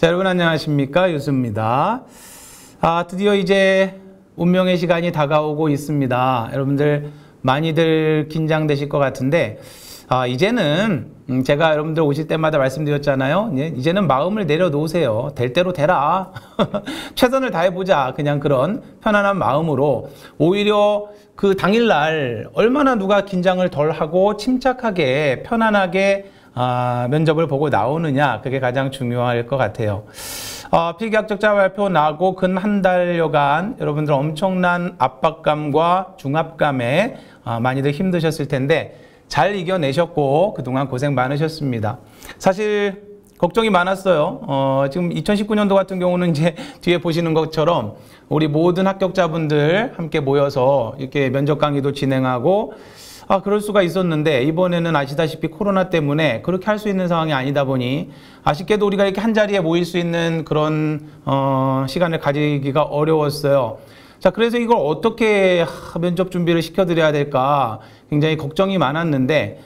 자, 여러분 안녕하십니까? 유수입니다. 아, 드디어 이제 운명의 시간이 다가오고 있습니다. 여러분들 많이들 긴장되실 것 같은데, 아, 이제는 음, 제가 여러분들 오실 때마다 말씀드렸잖아요. 예, 이제는 마음을 내려놓으세요. 될 대로 되라. 최선을 다해보자. 그냥 그런 편안한 마음으로 오히려 그 당일날 얼마나 누가 긴장을 덜 하고 침착하게 편안하게 아, 면접을 보고 나오느냐 그게 가장 중요할 것 같아요. 어, 필기 합격자 발표 나고 근 한 달여간 여러분들 엄청난 압박감과 중압감에 어, 많이들 힘드셨을 텐데 잘 이겨내셨고 그동안 고생 많으셨습니다. 사실 걱정이 많았어요. 어, 지금 2019년도 같은 경우는 이제 뒤에 보시는 것처럼 우리 모든 합격자분들 함께 모여서 이렇게 면접 강의도 진행하고 아, 그럴 수가 있었는데 이번에는 아시다시피 코로나 때문에 그렇게 할 수 있는 상황이 아니다 보니 아쉽게도 우리가 이렇게 한 자리에 모일 수 있는 그런 어, 시간을 가지기가 어려웠어요. 자, 그래서 이걸 어떻게 면접 준비를 시켜드려야 될까 굉장히 걱정이 많았는데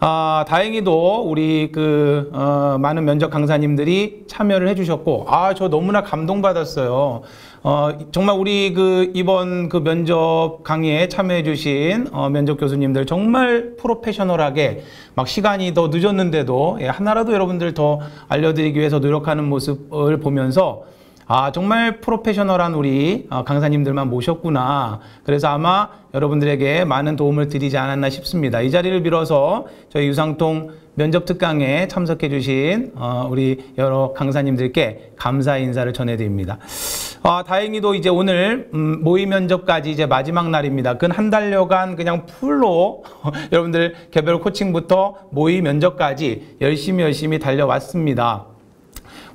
아, 다행히도 우리 그 어, 많은 면접 강사님들이 참여를 해주셨고, 아, 저 너무나 감동받았어요. 어, 정말 우리 그 이번 그 면접 강의에 참여해주신 어, 면접 교수님들 정말 프로페셔널하게 막 시간이 더 늦었는데도 예, 하나라도 여러분들 더 알려드리기 위해서 노력하는 모습을 보면서 아, 정말 프로페셔널한 우리 어, 강사님들만 모셨구나. 그래서 아마 여러분들에게 많은 도움을 드리지 않았나 싶습니다. 이 자리를 빌어서 저희 유상통 면접 특강에 참석해 주신 어, 우리 여러 강사님들께 감사 인사를 전해드립니다. 아, 다행히도 이제 오늘 음, 모의 면접까지 이제 마지막 날입니다. 근 한 달여간 그냥 풀로 여러분들 개별 코칭부터 모의 면접까지 열심히 열심히 달려왔습니다.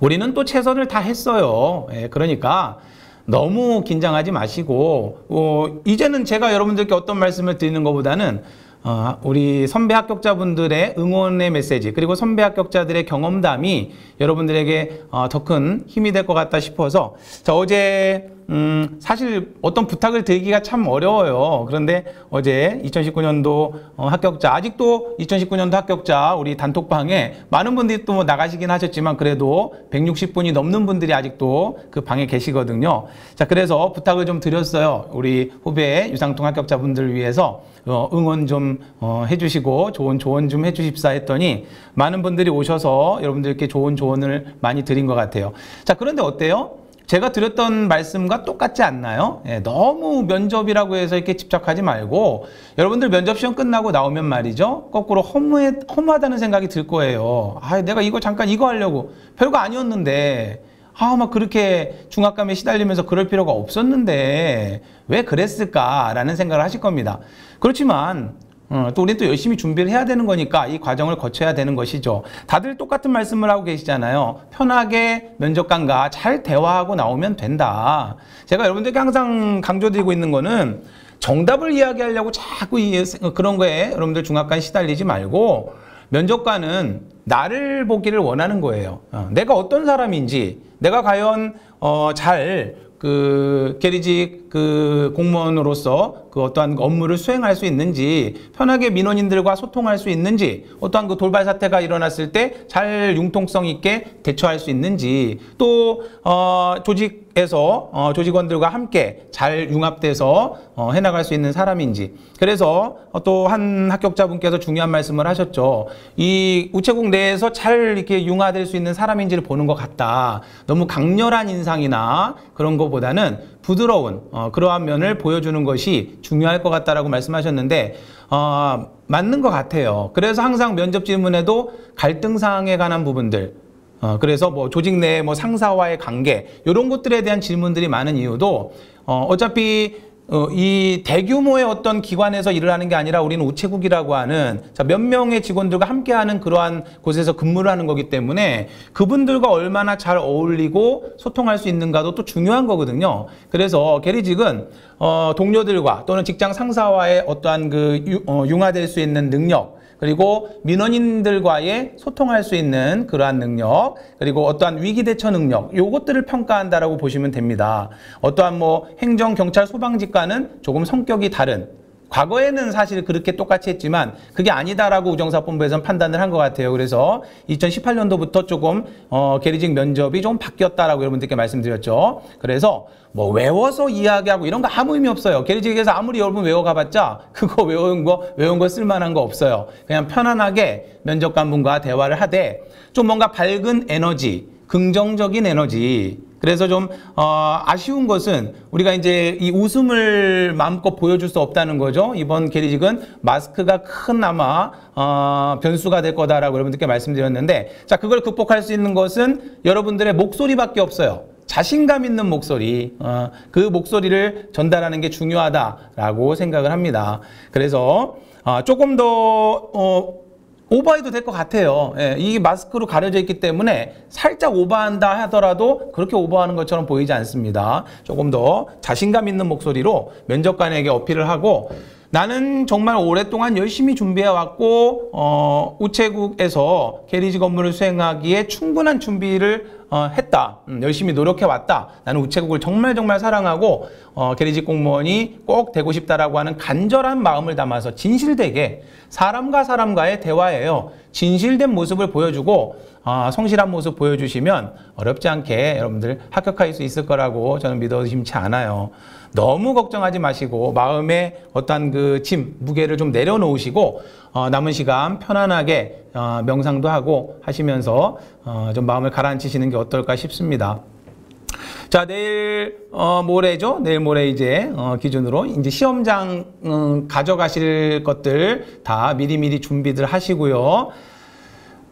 우리는 또 최선을 다 했어요. 예, 그러니까 너무 긴장하지 마시고 어, 이제는 제가 여러분들께 어떤 말씀을 드리는 것보다는 어, 우리 선배 합격자분들의 응원의 메시지 그리고 선배 합격자들의 경험담이 여러분들에게 어, 더 큰 힘이 될 것 같다 싶어서 자, 어제 음, 사실 어떤 부탁을 드리기가 참 어려워요. 그런데 어제 2019년도 어, 합격자, 아직도 2019년도 합격자 우리 단톡방에 많은 분들이 또뭐 나가시긴 하셨지만 그래도 160분이 넘는 분들이 아직도 그 방에 계시거든요. 자, 그래서 부탁을 좀 드렸어요. 우리 후배 유상통 합격자분들을 위해서 어, 응원 좀 어, 해주시고 좋은 조언 좀 해주십사 했더니 많은 분들이 오셔서 여러분들께 좋은 조언을 많이 드린 것 같아요. 자, 그런데 어때요? 제가 드렸던 말씀과 똑같지 않나요? 예, 너무 면접이라고 해서 이렇게 집착하지 말고 여러분들 면접 시험 끝나고 나오면 말이죠. 거꾸로 허무해, 허무하다는 생각이 들 거예요. 아, 내가 이거 잠깐 이거 하려고 별거 아니었는데 아, 막 그렇게 중압감에 시달리면서 그럴 필요가 없었는데 왜 그랬을까라는 생각을 하실 겁니다. 그렇지만 어, 또 우리는 또 열심히 준비를 해야 되는 거니까 이 과정을 거쳐야 되는 것이죠. 다들 똑같은 말씀을 하고 계시잖아요. 편하게 면접관과 잘 대화하고 나오면 된다. 제가 여러분들께 항상 강조드리고 있는 거는 정답을 이야기하려고 자꾸 그런 거에 여러분들 중압감 시달리지 말고 면접관은 나를 보기를 원하는 거예요. 어, 내가 어떤 사람인지, 내가 과연 어, 잘 그 계리직 그 공무원으로서 그 어떠한 업무를 수행할 수 있는지 편하게 민원인들과 소통할 수 있는지 어떠한 그 돌발 사태가 일어났을 때 잘 융통성 있게 대처할 수 있는지 또 어, 조직에서 어, 조직원들과 함께 잘 융합돼서 어, 해나갈 수 있는 사람인지. 그래서 또 한 합격자분께서 중요한 말씀을 하셨죠. 이 우체국 내에서 잘 이렇게 융화될 수 있는 사람인지를 보는 것 같다. 너무 강렬한 인상이나 그런 거 보다는 부드러운 어, 그러한 면을 보여주는 것이 중요할 것 같다라고 말씀하셨는데 어, 맞는 것 같아요. 그래서 항상 면접 질문에도 갈등 사항에 관한 부분들 어, 그래서 뭐 조직 내 뭐 상사와의 관계 이런 것들에 대한 질문들이 많은 이유도 어, 어차피 어, 이 대규모의 어떤 기관에서 일을 하는 게 아니라 우리는 우체국이라고 하는 자, 몇 명의 직원들과 함께하는 그러한 곳에서 근무를 하는 거기 때문에 그분들과 얼마나 잘 어울리고 소통할 수 있는가도 또 중요한 거거든요. 그래서 계리직은 어, 동료들과 또는 직장 상사와의 어떠한 그 유, 어, 융화될 수 있는 능력 그리고 민원인들과의 소통할 수 있는 그러한 능력, 그리고 어떠한 위기 대처 능력, 요것들을 평가한다라고 보시면 됩니다. 어떠한 뭐 행정, 경찰, 소방직과는 조금 성격이 다른 과거에는 사실 그렇게 똑같이 했지만 그게 아니다라고 우정사본부에서는 판단을 한 것 같아요. 그래서 2018년도부터 조금 어, 계리직 면접이 좀 바뀌었다라고 여러분들께 말씀드렸죠. 그래서 뭐 외워서 이야기하고 이런 거 아무 의미 없어요. 계리직에서 아무리 여러분 외워가봤자 그거 외운 거 외운 거 쓸만한 거 없어요. 그냥 편안하게 면접관분과 대화를 하되 좀 뭔가 밝은 에너지, 긍정적인 에너지 그래서 좀 어, 아쉬운 것은 우리가 이제 이 웃음을 마음껏 보여줄 수 없다는 거죠. 이번 계리직은 마스크가 큰 아마 어, 변수가 될 거다라고 여러분들께 말씀드렸는데 자 그걸 극복할 수 있는 것은 여러분들의 목소리밖에 없어요. 자신감 있는 목소리, 어, 그 목소리를 전달하는 게 중요하다라고 생각을 합니다. 그래서 어, 조금 더 어, 오버해도 될 것 같아요. 예, 이 마스크로 가려져 있기 때문에 살짝 오버한다 하더라도 그렇게 오버하는 것처럼 보이지 않습니다. 조금 더 자신감 있는 목소리로 면접관에게 어필을 하고 나는 정말 오랫동안 열심히 준비해 왔고 어, 우체국에서 게리직 업무를 수행하기에 충분한 준비를 어, 했다. 음, 열심히 노력해 왔다. 나는 우체국을 정말 정말 사랑하고 어, 게리직 공무원이 꼭 되고 싶다라고 하는 간절한 마음을 담아서 진실되게 사람과 사람과의 대화예요. 진실된 모습을 보여주고 어, 성실한 모습 보여주시면 어렵지 않게 여러분들 합격할 수 있을 거라고 저는 믿어 의심치 않아요. 너무 걱정하지 마시고 마음에 어떤 그 짐, 무게를 좀 내려놓으시고 어, 남은 시간 편안하게 어, 명상도 하고 하시면서 어, 좀 마음을 가라앉히시는 게 어떨까 싶습니다. 자 내일 어, 모레죠. 내일 모레 이제 어, 기준으로 이제 시험장 음, 가져가실 것들 다 미리미리 준비들 하시고요.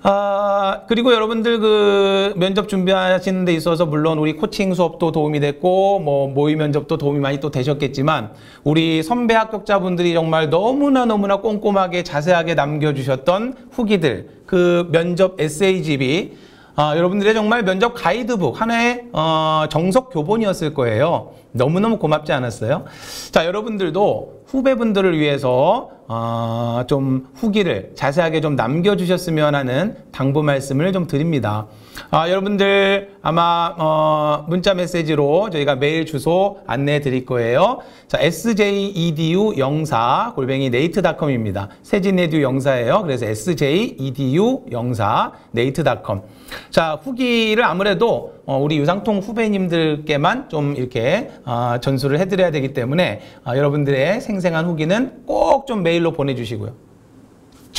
아, 그리고 여러분들 그 면접 준비하시는 데 있어서 물론 우리 코칭 수업도 도움이 됐고 뭐 모의 면접도 도움이 많이 또 되셨겠지만 우리 선배 합격자분들이 정말 너무나 너무나 꼼꼼하게 자세하게 남겨주셨던 후기들 그 면접 에세이집이 아, 여러분들의 정말 면접 가이드북 하나의 어, 정석 교본이었을 거예요. 너무너무 고맙지 않았어요? 자, 여러분들도 후배분들을 위해서 어, 좀 후기를 자세하게 좀 남겨주셨으면 하는 당부 말씀을 좀 드립니다. 아, 여러분들 아마 어, 문자 메시지로 저희가 메일 주소 안내해 드릴 거예요. 자, sjedu 영사 골뱅이 네이트닷컴입니다. 세진에듀 영사예요. 그래서 sjedu 영사 네이트닷컴. 자, 후기를 아무래도 어, 우리 유상통 후배님들께만 좀 이렇게 어, 전수를 해드려야 되기 때문에 어, 여러분들의 생생한 후기는 꼭 좀 메일로 보내주시고요.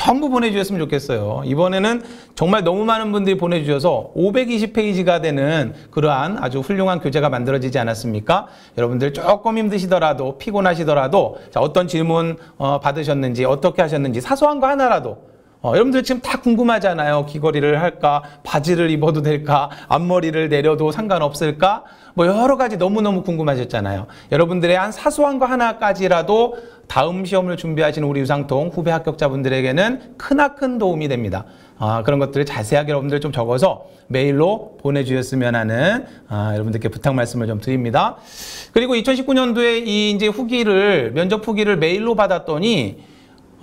전부 보내주셨으면 좋겠어요. 이번에는 정말 너무 많은 분들이 보내주셔서 520페이지가 되는 그러한 아주 훌륭한 교재가 만들어지지 않았습니까? 여러분들 조금 힘드시더라도 피곤하시더라도 자, 어떤 질문 어, 받으셨는지 어떻게 하셨는지 사소한 거 하나라도 어, 여러분들 지금 다 궁금하잖아요. 귀걸이를 할까? 바지를 입어도 될까? 앞머리를 내려도 상관없을까? 뭐 여러 가지 너무너무 궁금하셨잖아요. 여러분들의 한 사소한 거 하나까지라도 다음 시험을 준비하시는 우리 유상통 후배 합격자분들에게는 크나큰 도움이 됩니다. 아, 그런 것들을 자세하게 여러분들 좀 적어서 메일로 보내주셨으면 하는 아, 여러분들께 부탁 말씀을 좀 드립니다. 그리고 2019년도에 이 이제 후기를 면접 후기를 메일로 받았더니 어,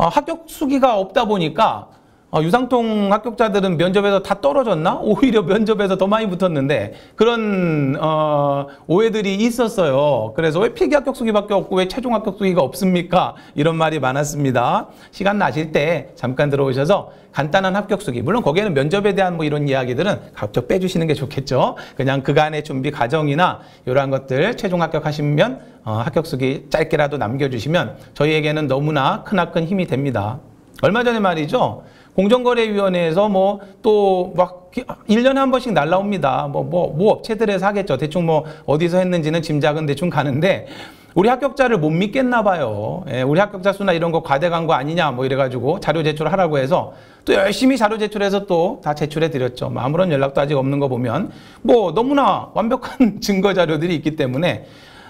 합격 수기가 없다 보니까 어, 유상통 합격자들은 면접에서 다 떨어졌나? 오히려 면접에서 더 많이 붙었는데 그런 어, 오해들이 있었어요. 그래서 왜 필기 합격 수기밖에 없고 왜 최종 합격 수기가 없습니까? 이런 말이 많았습니다. 시간 나실 때 잠깐 들어오셔서 간단한 합격 수기 물론 거기에는 면접에 대한 뭐 이런 이야기들은 각적 빼주시는 게 좋겠죠. 그냥 그간의 준비 과정이나 이러한 것들 최종 합격하시면 어, 합격 수기 짧게라도 남겨주시면 저희에게는 너무나 크나큰 힘이 됩니다. 얼마 전에 말이죠. 공정거래위원회에서 뭐 또 막 1년에 한 번씩 날라옵니다. 뭐, 뭐, 뭐 업체들에서 하겠죠. 대충 뭐 어디서 했는지는 짐작은 대충 가는데 우리 합격자를 못 믿겠나 봐요. 예, 우리 합격자 수나 이런 거 과대간 거 아니냐 뭐 이래가지고 자료 제출하라고 해서 또 열심히 자료 제출해서 또 다 제출해 드렸죠. 뭐 아무런 연락도 아직 없는 거 보면 뭐 너무나 완벽한 증거 자료들이 있기 때문에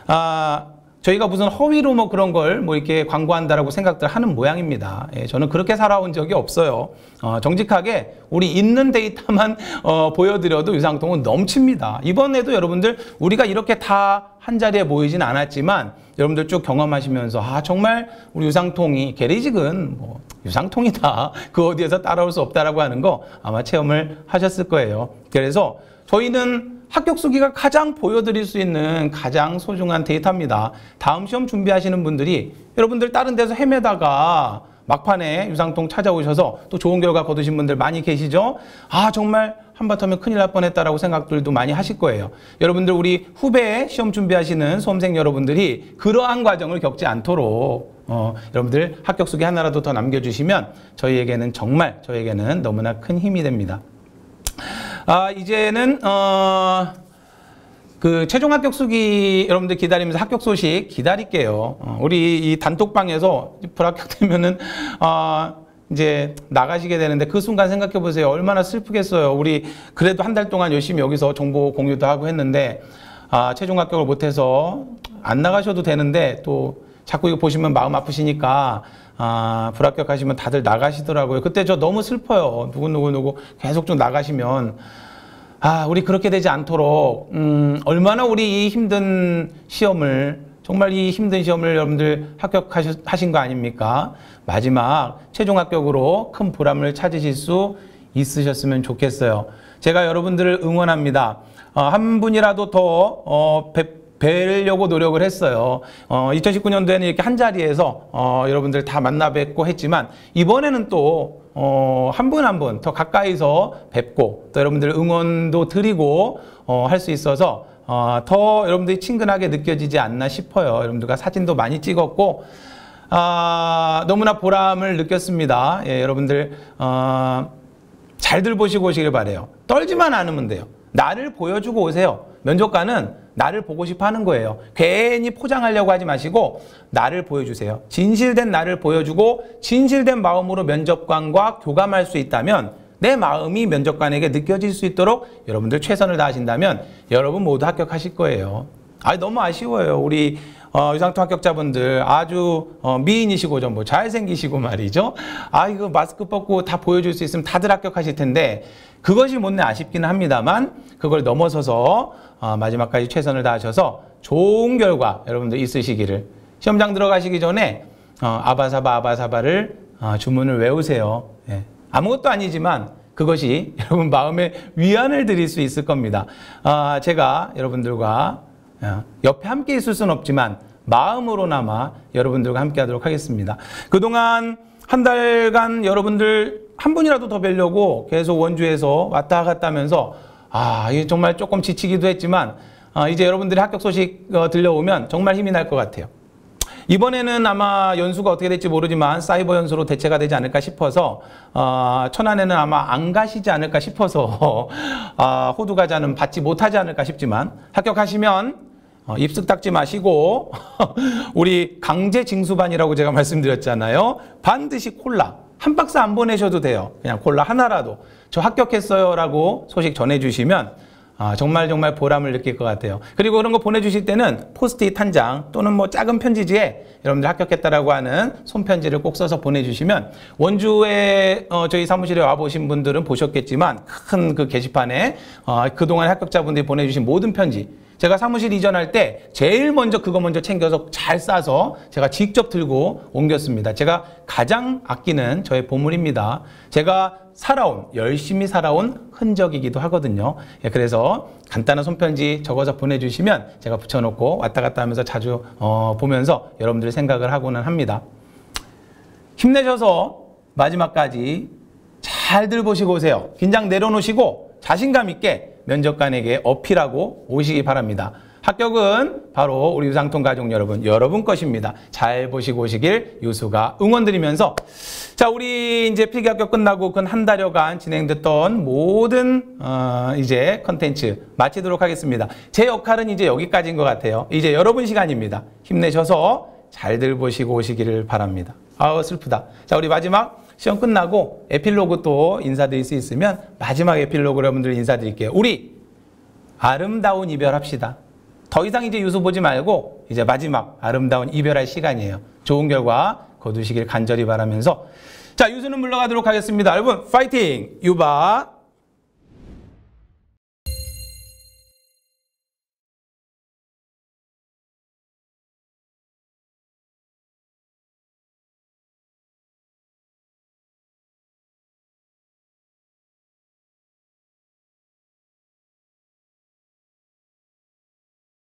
아 저희가 무슨 허위로 뭐 그런 걸 뭐 이렇게 광고한다라고 생각들 하는 모양입니다. 예, 저는 그렇게 살아온 적이 없어요. 어, 정직하게 우리 있는 데이터만 어, 보여드려도 유상통은 넘칩니다. 이번에도 여러분들 우리가 이렇게 다 한 자리에 모이진 않았지만 여러분들 쭉 경험하시면서 아 정말 우리 유상통이 게리직은 뭐 유상통이다. 그 어디에서 따라올 수 없다라고 하는 거 아마 체험을 하셨을 거예요. 그래서 저희는 합격 수기가 가장 보여드릴 수 있는 가장 소중한 데이터입니다. 다음 시험 준비하시는 분들이 여러분들 다른 데서 헤매다가 막판에 유상통 찾아오셔서 또 좋은 결과 거두신 분들 많이 계시죠? 아 정말 한바탕면 큰일 날 뻔했다라고 생각들도 많이 하실 거예요. 여러분들 우리 후배 시험 준비하시는 수험생 여러분들이 그러한 과정을 겪지 않도록 어, 여러분들 합격 수기 하나라도 더 남겨주시면 저희에게는 정말 저에게는 너무나 큰 힘이 됩니다. 아 이제는 어. 그 최종 합격 수기 여러분들 기다리면서 합격 소식 기다릴게요. 어, 우리 이 단톡방에서 불합격되면은 아 이제 나가시게 되는데 그 순간 생각해 보세요. 얼마나 슬프겠어요. 우리 그래도 한 달 동안 열심히 여기서 정보 공유도 하고 했는데 아 최종 합격을 못해서 안 나가셔도 되는데 또 자꾸 이거 보시면 마음 아프시니까 아, 불합격하시면 다들 나가시더라고요. 그때 저 너무 슬퍼요. 누구누구 누구 계속 좀 나가시면 아, 우리 그렇게 되지 않도록 음, 얼마나 우리 이 힘든 시험을 정말 이 힘든 시험을 여러분들 합격하신 거 아닙니까? 마지막 최종 합격으로 큰 보람을 찾으실 수 있으셨으면 좋겠어요. 제가 여러분들을 응원합니다. 어, 한 분이라도 더 어, 뵈려고 노력을 했어요. 어, 2019년도에는 이렇게 한 자리에서 어, 여러분들 다 만나 뵙고 했지만 이번에는 또 어, 한 분 한 분 더 가까이서 뵙고 또 여러분들 응원도 드리고 어, 할 수 있어서 어, 더 여러분들이 친근하게 느껴지지 않나 싶어요. 여러분들과 사진도 많이 찍었고 아, 너무나 보람을 느꼈습니다. 예, 여러분들 어, 잘들 보시고 오시길 바래요. 떨지만 않으면 돼요. 나를 보여주고 오세요. 면접관은 나를 보고 싶어 하는 거예요. 괜히 포장하려고 하지 마시고 나를 보여주세요. 진실된 나를 보여주고 진실된 마음으로 면접관과 교감할 수 있다면 내 마음이 면접관에게 느껴질 수 있도록 여러분들 최선을 다하신다면 여러분 모두 합격하실 거예요. 아 너무 아쉬워요. 우리 어, 유상통 합격자분들 아주 어, 미인이시고 좀뭐 잘생기시고 말이죠. 아 이거 마스크 벗고 다 보여줄 수 있으면 다들 합격하실 텐데 그것이 못내 아쉽기는 합니다만 그걸 넘어서서 어, 마지막까지 최선을 다하셔서 좋은 결과 여러분들 있으시기를 시험장 들어가시기 전에 어, 아바사바 아바사바를 어, 주문을 외우세요. 예. 아무것도 아니지만 그것이 여러분 마음에 위안을 드릴 수 있을 겁니다. 아, 제가 여러분들과 어, 옆에 함께 있을 수는 없지만 마음으로나마 여러분들과 함께 하도록 하겠습니다. 그동안 한 달간 여러분들 한 분이라도 더 뵈려고 계속 원주에서 왔다 갔다 하면서 아, 이게 정말 조금 지치기도 했지만 아, 이제 여러분들이 합격 소식 어, 들려오면 정말 힘이 날 것 같아요. 이번에는 아마 연수가 어떻게 될지 모르지만 사이버 연수로 대체가 되지 않을까 싶어서 어, 천안에는 아마 안 가시지 않을까 싶어서 어, 호두 과자는 받지 못하지 않을까 싶지만 합격하시면 어, 입술 닦지 마시고 우리 강제 징수반이라고 제가 말씀드렸잖아요. 반드시 콜라 한 박스 안 보내셔도 돼요. 그냥 콜라 하나라도 저 합격했어요라고 소식 전해주시면 아, 정말 정말 보람을 느낄 것 같아요. 그리고 그런 거 보내주실 때는 포스트잇 한 장 또는 뭐 작은 편지지에 여러분들 합격했다라고 하는 손편지를 꼭 써서 보내주시면 원주에 어, 저희 사무실에 와보신 분들은 보셨겠지만 큰 그 게시판에 어, 그동안 합격자분들이 보내주신 모든 편지 제가 사무실 이전할 때 제일 먼저 그거 먼저 챙겨서 잘 싸서 제가 직접 들고 옮겼습니다. 제가 가장 아끼는 저의 보물입니다. 제가 살아온, 열심히 살아온 흔적이기도 하거든요. 예, 그래서 간단한 손편지 적어서 보내주시면 제가 붙여놓고 왔다 갔다 하면서 자주 어, 보면서 여러분들의 생각을 하고는 합니다. 힘내셔서 마지막까지 잘 들 보시고 오세요. 긴장 내려놓으시고 자신감 있게 면접관에게 어필하고 오시기 바랍니다. 합격은 바로 우리 유상통 가족 여러분, 여러분 것입니다. 잘 보시고 오시길 유수가 응원드리면서 자, 우리 이제 필기 합격 끝나고 근 한 달여간 진행됐던 모든 어, 이제 컨텐츠 마치도록 하겠습니다. 제 역할은 이제 여기까지인 것 같아요. 이제 여러분 시간입니다. 힘내셔서 잘들 보시고 오시기를 바랍니다. 아우 슬프다. 자, 우리 마지막 시험 끝나고 에필로그 또 인사드릴 수 있으면 마지막 에필로그 여러분들 인사드릴게요. 우리 아름다운 이별합시다. 더 이상 이제 유수 보지 말고 이제 마지막 아름다운 이별할 시간이에요. 좋은 결과 거두시길 간절히 바라면서 자 유수는 물러가도록 하겠습니다. 여러분 파이팅! 유바